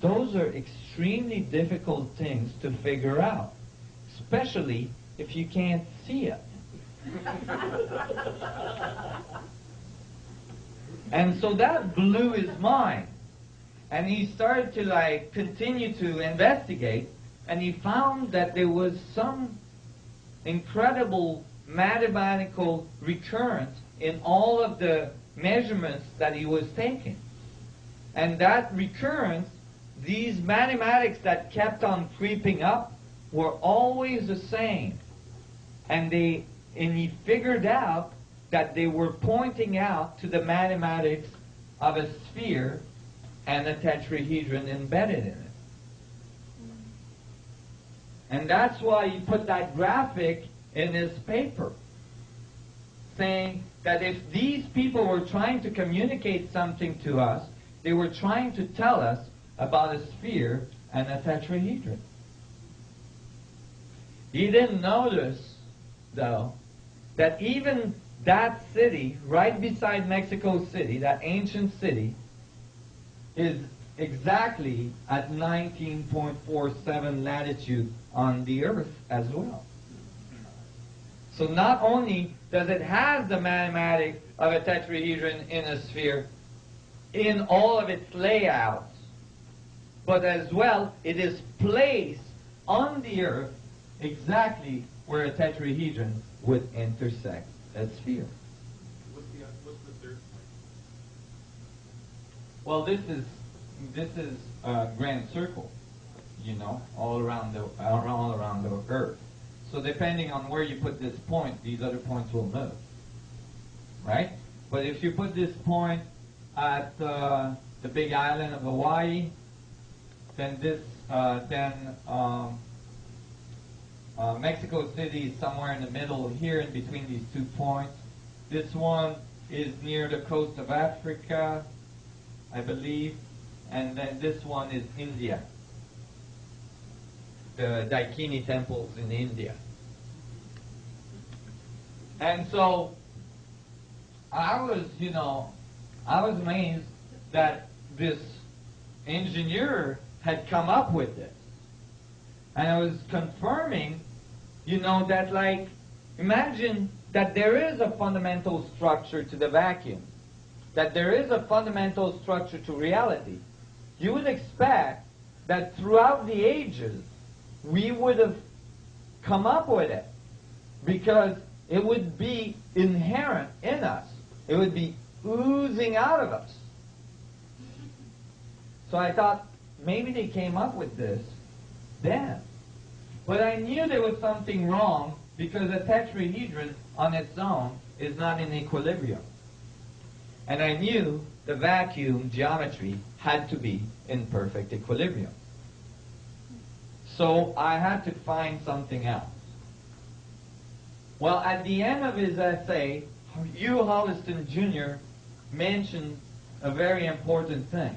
those are extremely difficult things to figure out, especially if you can't see it. and so that blew his mind. And he started to like continue to investigate and he found that there was some incredible mathematical recurrence in all of the measurements that he was taking. And that recurrence, these mathematics that kept on creeping up, were always the same. And they and he figured out that they were pointing out to the mathematics of a sphere and a tetrahedron embedded in it. And that's why he put that graphic in his paper, saying that if these people were trying to communicate something to us, they were trying to tell us about a sphere and a tetrahedron. He didn't notice, though, that even that city, right beside Mexico City, that ancient city, is exactly at 19.47 latitude on the Earth as well. So not only does it have the mathematics of a tetrahedron in a sphere in all of its layouts, but as well it is placed on the Earth exactly where a tetrahedron would intersect a sphere. What's the, what's the third point? Well, this is this is a grand circle, you know, all around the all around the Earth. So depending on where you put this point, these other points will move, right? But if you put this point at uh, the Big Island of Hawaii, then this uh, then um, uh, Mexico City is somewhere in the middle here, in between these two points. This one is near the coast of Africa, I believe and then this one is India. The Daikini temples in India. And so I was, you know, I was amazed that this engineer had come up with this. And I was confirming, you know, that like, imagine that there is a fundamental structure to the vacuum, that there is a fundamental structure to reality you would expect that throughout the ages we would have come up with it because it would be inherent in us. It would be oozing out of us. So I thought maybe they came up with this then. But I knew there was something wrong because a tetrahedron on its own is not in equilibrium. And I knew the vacuum geometry had to be in perfect equilibrium. So I had to find something else. Well, at the end of his essay, Hugh Harleston Jr. mentioned a very important thing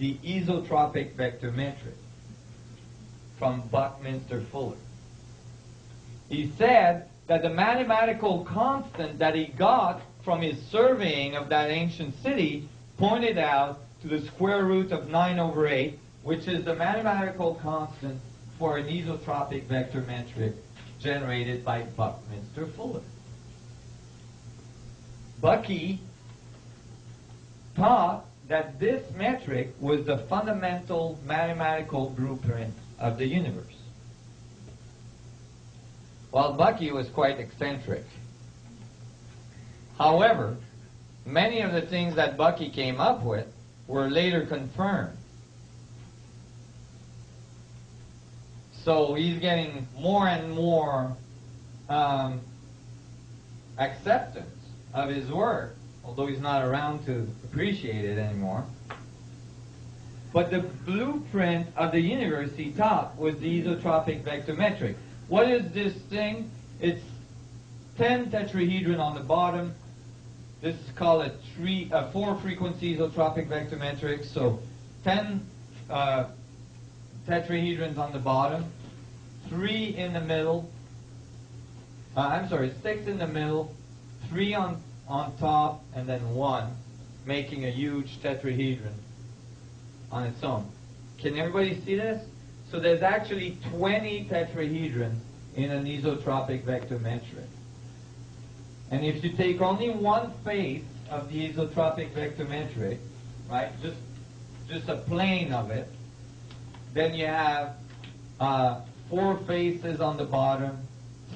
the isotropic vector metric from Buckminster Fuller. He said that the mathematical constant that he got from his surveying of that ancient city pointed out to the square root of 9 over 8, which is the mathematical constant for an isotropic vector metric generated by Buckminster Fuller. Bucky thought that this metric was the fundamental mathematical blueprint of the universe. While Bucky was quite eccentric. However, many of the things that Bucky came up with were later confirmed. So he's getting more and more um, acceptance of his work, although he's not around to appreciate it anymore. But the blueprint of the universe he taught was the isotropic vector metric. What is this thing? It's 10 tetrahedron on the bottom, this is called a three, a four frequency isotropic vector metric. So 10 uh, tetrahedrons on the bottom, three in the middle. Uh, I'm sorry, six in the middle, three on on top, and then one, making a huge tetrahedron. on its own. Can everybody see this? So there's actually 20 tetrahedrons in an isotropic vector metric. And if you take only one face of the isotropic vector metric, right, just, just a plane of it, then you have uh, four faces on the bottom,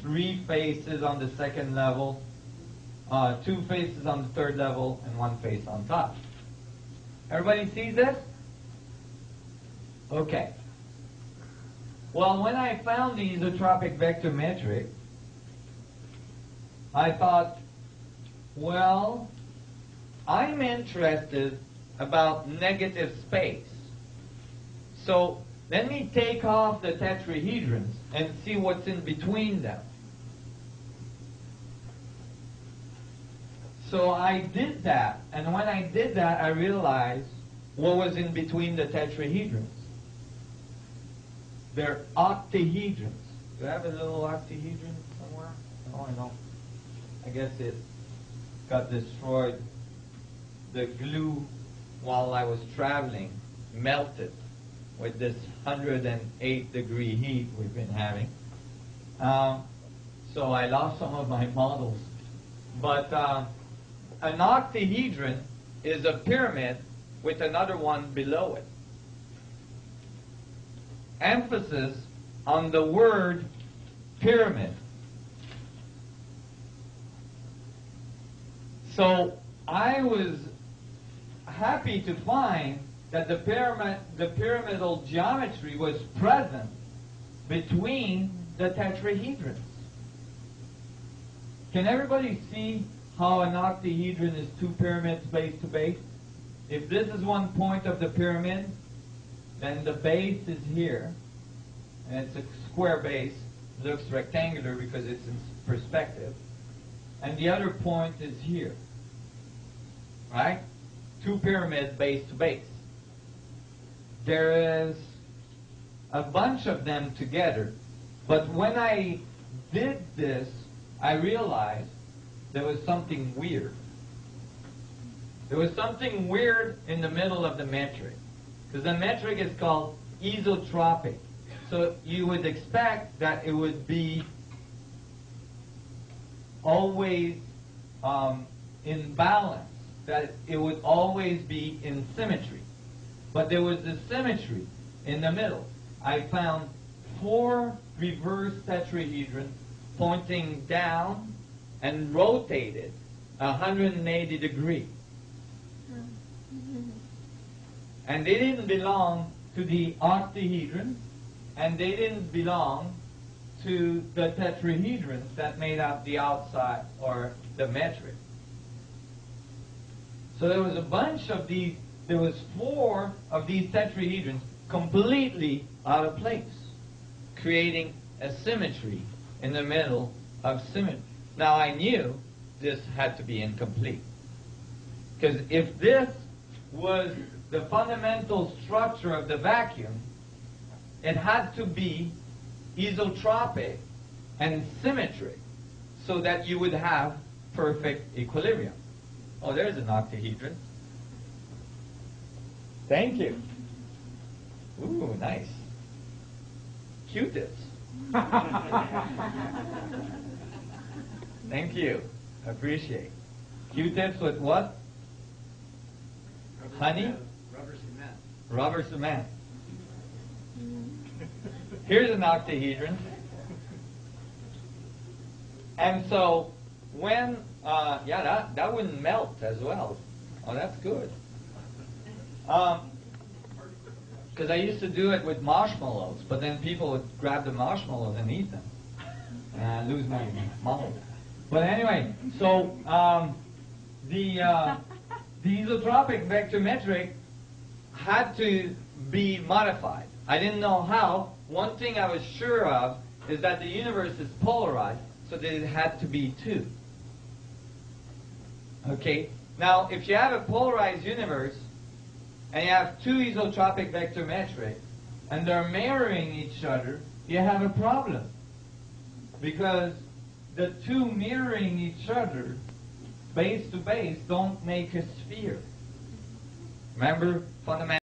three faces on the second level, uh, two faces on the third level, and one face on top. Everybody sees this? Okay. Well, when I found the isotropic vector metric, I thought, well, I'm interested about negative space. So let me take off the tetrahedrons and see what's in between them. So I did that, and when I did that, I realized what was in between the tetrahedrons. They're octahedrons. Do I have a little octahedron somewhere? No, I don't. I guess it got destroyed. The glue, while I was traveling, melted with this 108 degree heat we've been having. Um, so I lost some of my models. But uh, an octahedron is a pyramid with another one below it. Emphasis on the word pyramid. So I was happy to find that the pyramid, the pyramidal geometry was present between the tetrahedrons. Can everybody see how an octahedron is two pyramids base to base? If this is one point of the pyramid, then the base is here, and it's a square base. Looks rectangular because it's in perspective. And the other point is here. Right? Two pyramids base to base. There is a bunch of them together, but when I did this, I realized there was something weird. There was something weird in the middle of the metric. Because the metric is called isotropic. So you would expect that it would be always um, in balance, that it would always be in symmetry. But there was a symmetry in the middle. I found four reverse tetrahedrons pointing down and rotated 180 degrees. And they didn't belong to the octahedron, and they didn't belong to the tetrahedrons that made up the outside or the metric. So there was a bunch of these, there was four of these tetrahedrons completely out of place, creating a symmetry in the middle of symmetry. Now I knew this had to be incomplete. Because if this was the fundamental structure of the vacuum, it had to be isotropic and symmetric so that you would have perfect equilibrium. Oh, there's an octahedron. Thank you. Ooh, nice. Q-tips. Thank you. Appreciate. Q-tips with what? Honey? Rubber cement. Rubber cement. Here's an octahedron. And so when, uh, yeah, that, that wouldn't melt as well. Oh, that's good. Because I used to do it with marshmallows, but then people would grab the marshmallows and eat them. And I lose my model. But anyway, so um, the, uh, the isotropic vector metric had to be modified. I didn't know how. One thing I was sure of is that the universe is polarized, so that it had to be two. Okay? Now, if you have a polarized universe, and you have two isotropic vector metrics, and they're mirroring each other, you have a problem. Because the two mirroring each other, base to base, don't make a sphere. Remember fundamental